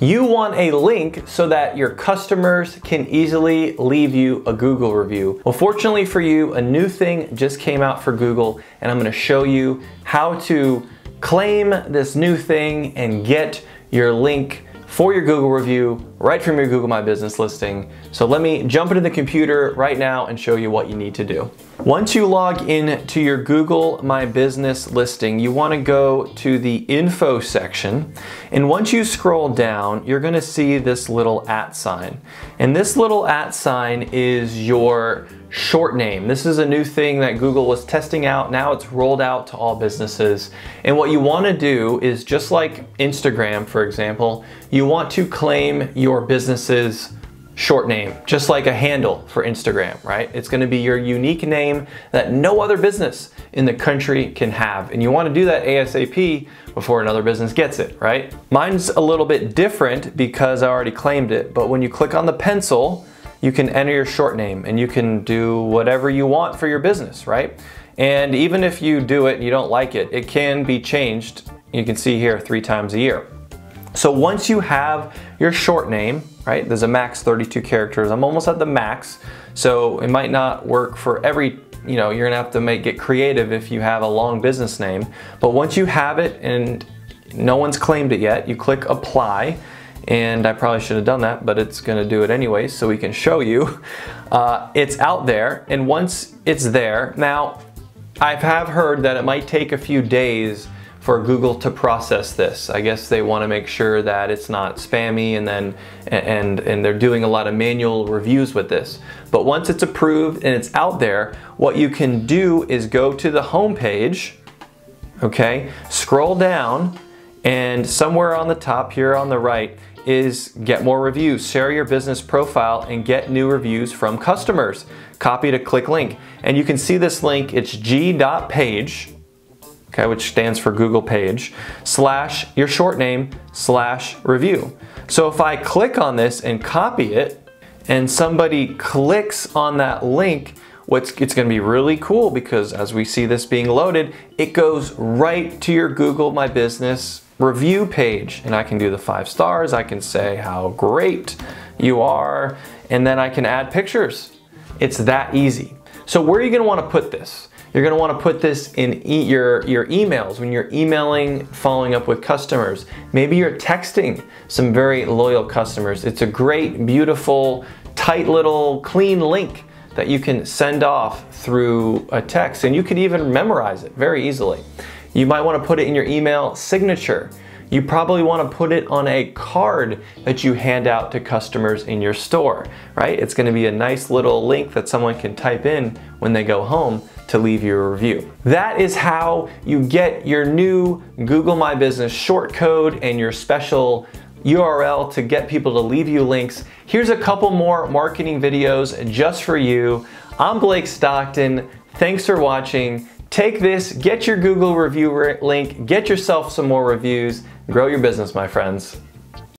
You want a link so that your customers can easily leave you a Google review. Well, fortunately for you, a new thing just came out for Google and I'm gonna show you how to claim this new thing and get your link for your Google review right from your Google My Business listing. So let me jump into the computer right now and show you what you need to do. Once you log in to your Google My Business listing, you wanna go to the info section. And once you scroll down, you're gonna see this little at sign. And this little at sign is your short name. This is a new thing that Google was testing out. Now it's rolled out to all businesses. And what you wanna do is just like Instagram, for example, you want to claim your business's short name, just like a handle for Instagram, right? It's gonna be your unique name that no other business in the country can have. And you wanna do that ASAP before another business gets it, right? Mine's a little bit different because I already claimed it, but when you click on the pencil, you can enter your short name and you can do whatever you want for your business, right? And even if you do it and you don't like it, it can be changed. You can see here three times a year. So once you have your short name, right, there's a max 32 characters. I'm almost at the max, so it might not work for every, you know, you're gonna have to make get creative if you have a long business name. But once you have it and no one's claimed it yet, you click apply, and I probably should have done that, but it's gonna do it anyways so we can show you. Uh, it's out there, and once it's there, now I have heard that it might take a few days for Google to process this. I guess they want to make sure that it's not spammy and then and and they're doing a lot of manual reviews with this. But once it's approved and it's out there, what you can do is go to the home page, okay? Scroll down and somewhere on the top here on the right is get more reviews. Share your business profile and get new reviews from customers. Copy to click link. And you can see this link, it's g.page okay, which stands for Google page, slash your short name, slash review. So if I click on this and copy it, and somebody clicks on that link, what's it's gonna be really cool because as we see this being loaded, it goes right to your Google My Business review page. And I can do the five stars, I can say how great you are, and then I can add pictures. It's that easy. So where are you gonna wanna put this? You're gonna wanna put this in e your, your emails when you're emailing, following up with customers. Maybe you're texting some very loyal customers. It's a great, beautiful, tight little clean link that you can send off through a text and you can even memorize it very easily. You might wanna put it in your email signature. You probably want to put it on a card that you hand out to customers in your store, right? It's going to be a nice little link that someone can type in when they go home to leave you a review. That is how you get your new Google My Business short code and your special URL to get people to leave you links. Here's a couple more marketing videos just for you. I'm Blake Stockton. Thanks for watching. Take this, get your Google review link, get yourself some more reviews, grow your business, my friends.